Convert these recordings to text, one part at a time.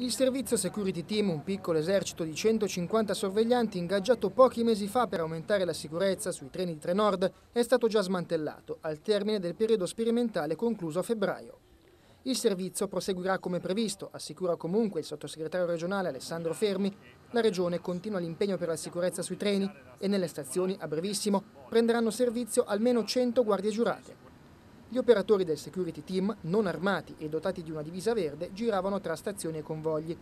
Il servizio Security Team, un piccolo esercito di 150 sorveglianti ingaggiato pochi mesi fa per aumentare la sicurezza sui treni di Trenord, è stato già smantellato al termine del periodo sperimentale concluso a febbraio. Il servizio proseguirà come previsto, assicura comunque il sottosegretario regionale Alessandro Fermi. La regione continua l'impegno per la sicurezza sui treni e nelle stazioni, a brevissimo, prenderanno servizio almeno 100 guardie giurate. Gli operatori del security team, non armati e dotati di una divisa verde, giravano tra stazioni e convogli.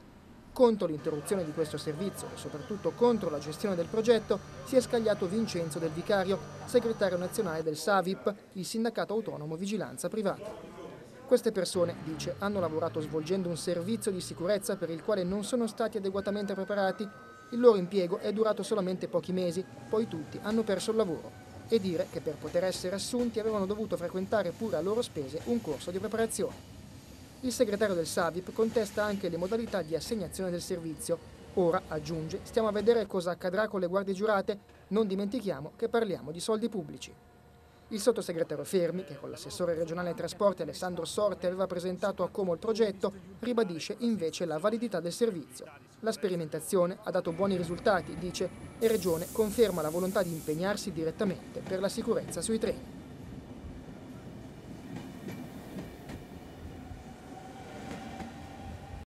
Contro l'interruzione di questo servizio e soprattutto contro la gestione del progetto si è scagliato Vincenzo Del Vicario, segretario nazionale del SAVIP, il sindacato autonomo vigilanza privata. Queste persone, dice, hanno lavorato svolgendo un servizio di sicurezza per il quale non sono stati adeguatamente preparati. Il loro impiego è durato solamente pochi mesi, poi tutti hanno perso il lavoro e dire che per poter essere assunti avevano dovuto frequentare pure a loro spese un corso di preparazione. Il segretario del SAVIP contesta anche le modalità di assegnazione del servizio. Ora, aggiunge, stiamo a vedere cosa accadrà con le guardie giurate, non dimentichiamo che parliamo di soldi pubblici. Il sottosegretario Fermi, che con l'assessore regionale ai trasporti Alessandro Sorte aveva presentato a Como il progetto, ribadisce invece la validità del servizio. La sperimentazione ha dato buoni risultati, dice, e Regione conferma la volontà di impegnarsi direttamente per la sicurezza sui treni.